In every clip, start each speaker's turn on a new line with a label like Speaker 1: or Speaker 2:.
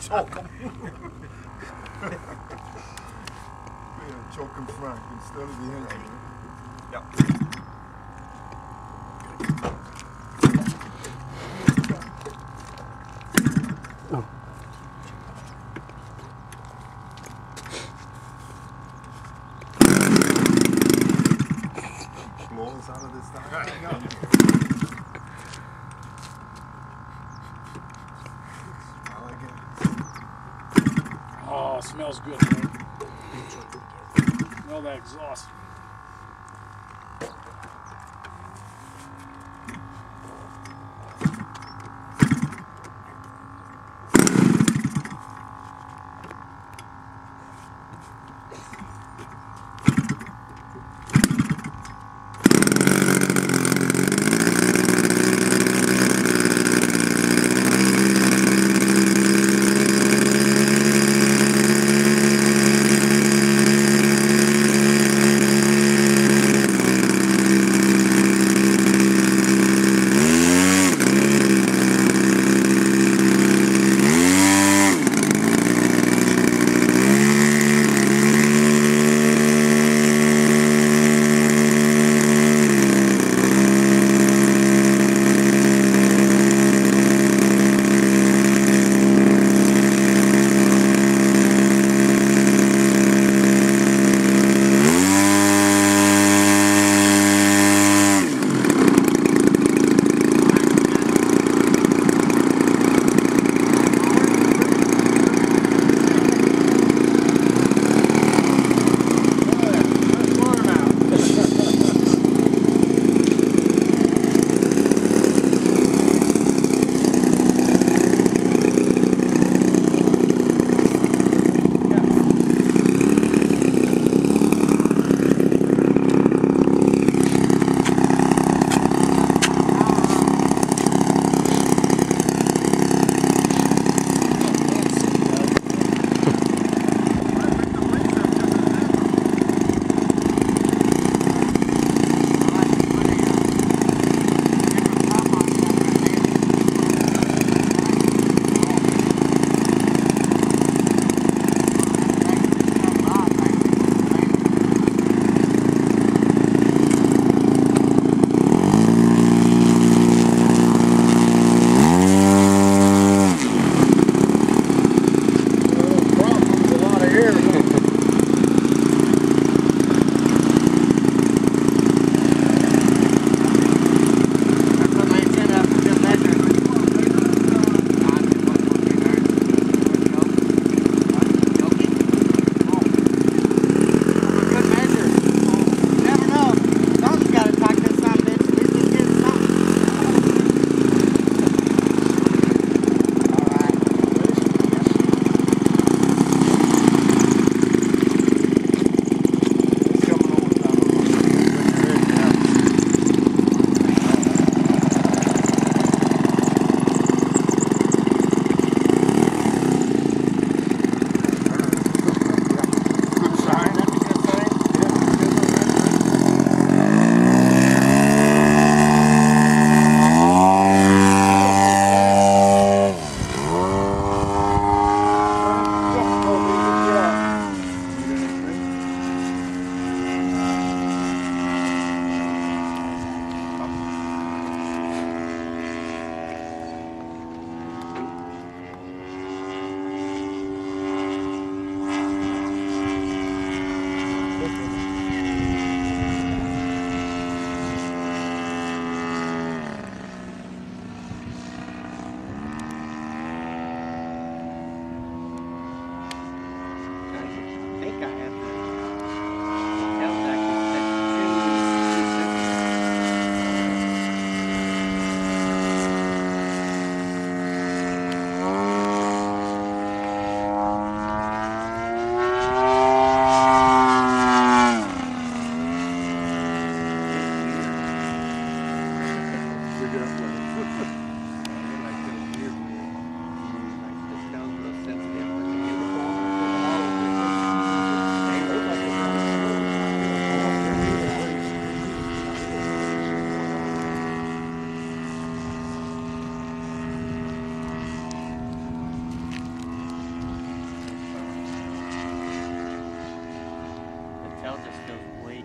Speaker 1: choke him. him Frank instead of the engine.
Speaker 2: Yep.
Speaker 3: Smells good, man. Smell that exhaust.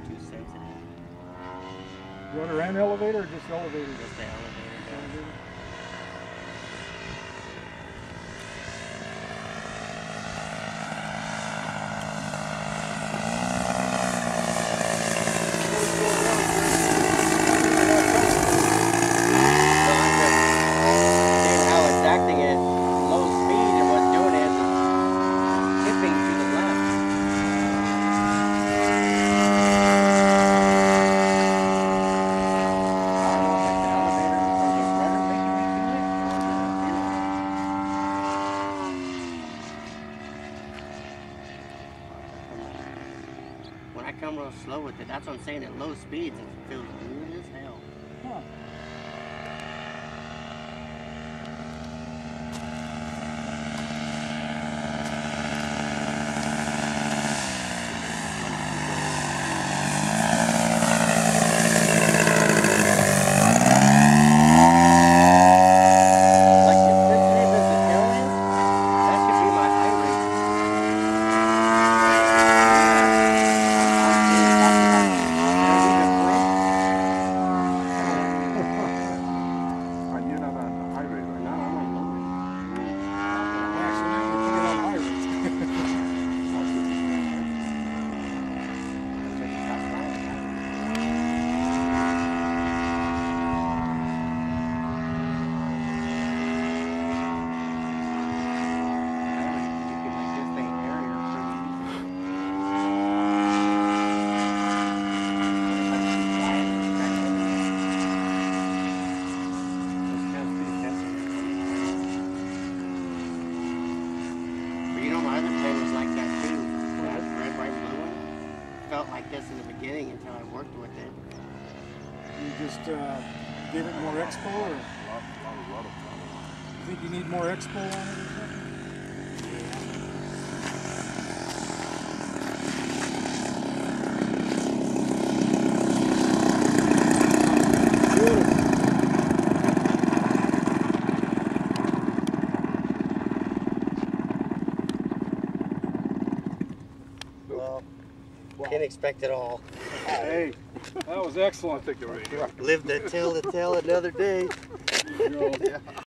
Speaker 3: two. You want a ramp elevator or just elevator?
Speaker 4: Just the elevator. Come real slow with it, that's what I'm saying. At low speeds, it feels felt like this in the beginning until I worked with it.
Speaker 3: You just uh, give it more expo or
Speaker 5: A lot, lot of, lot of power.
Speaker 3: you think you need more expo on it
Speaker 4: can't expect it all.
Speaker 3: Hey, that was excellent.
Speaker 5: Take it right here.
Speaker 4: Live to tell the tale another day.
Speaker 3: There you go.